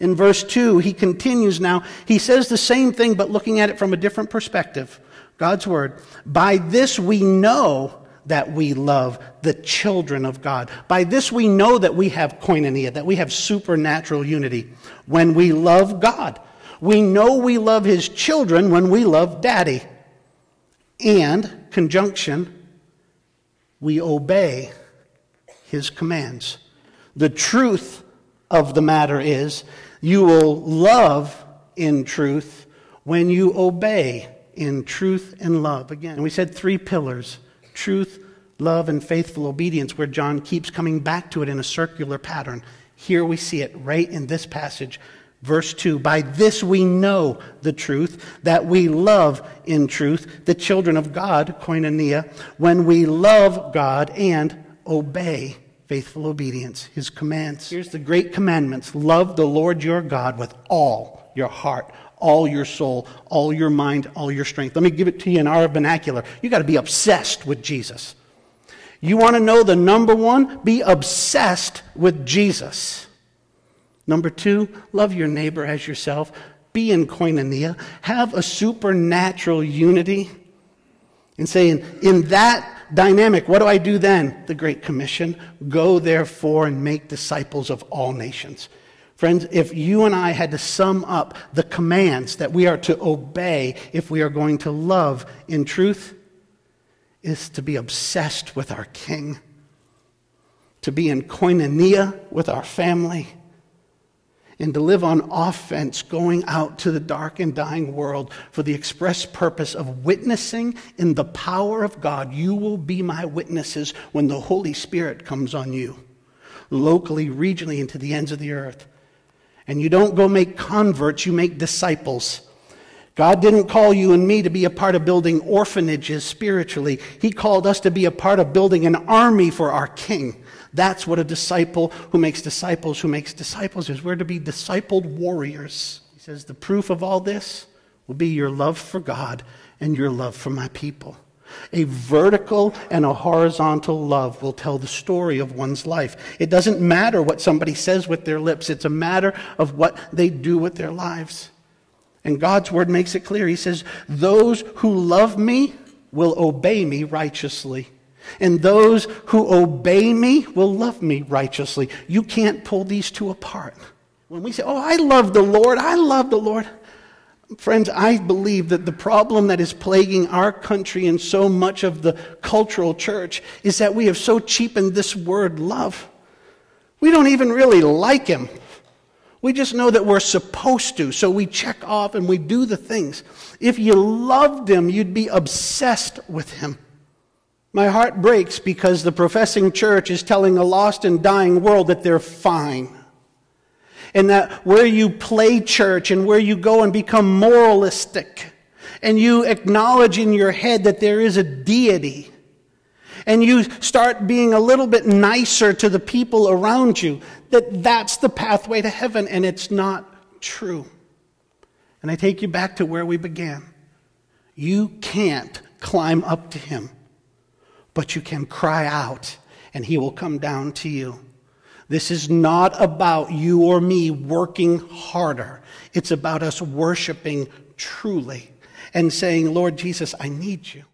In verse 2, he continues now. He says the same thing, but looking at it from a different perspective. God's word. By this we know that we love the children of God. By this we know that we have koinonia, that we have supernatural unity when we love God. We know we love his children when we love daddy. And, conjunction, we obey his commands. The truth of the matter is you will love in truth when you obey in truth and love. Again, we said three pillars truth, love, and faithful obedience, where John keeps coming back to it in a circular pattern. Here we see it right in this passage. Verse 2 By this we know the truth, that we love in truth the children of God, koinonia, when we love God and obey faithful obedience, his commands. Here's the great commandments love the Lord your God with all your heart, all your soul, all your mind, all your strength. Let me give it to you in our vernacular. You got to be obsessed with Jesus. You want to know the number one? Be obsessed with Jesus. Number two, love your neighbor as yourself. Be in koinonia. Have a supernatural unity. And saying, in dynamic, what do I do then? The Great Commission go therefore and make disciples of all nations. Friends, if you and I had to sum up the commands that we are to obey if we are going to love in truth, is to be obsessed with our King, to be in koinonia with our family, and to live on offense, going out to the dark and dying world for the express purpose of witnessing in the power of God. You will be my witnesses when the Holy Spirit comes on you, locally, regionally, and to the ends of the earth. And you don't go make converts, you make disciples. God didn't call you and me to be a part of building orphanages spiritually. He called us to be a part of building an army for our King. That's what a disciple who makes disciples who makes disciples is. We're to be discipled warriors. He says, The proof of all this will be your love for God and your love for my people. A vertical and a horizontal love will tell the story of one's life. It doesn't matter what somebody says with their lips, it's a matter of what they do with their lives. And God's word makes it clear. He says, Those who love me will obey me righteously. And those who obey me will love me righteously. You can't pull these two apart. When we say, Oh, I love the Lord, I love the Lord. Friends, I believe that the problem that is plaguing our country and so much of the cultural church is that we have so cheapened this word love. We don't even really like Him. We just know that we're supposed to, so we check off and we do the things. If you loved Him, you'd be obsessed with Him. My heart breaks because the professing church is telling a lost and dying world that they're fine. And that where you play church and where you go and become moralistic and you acknowledge in your head that there is a deity and you start being a little bit nicer to the people around you, that that's the pathway to heaven and it's not true. And I take you back to where we began. You can't climb up to him but you can cry out and he will come down to you. This is not about you or me working harder. It's about us worshiping truly and saying, Lord Jesus, I need you.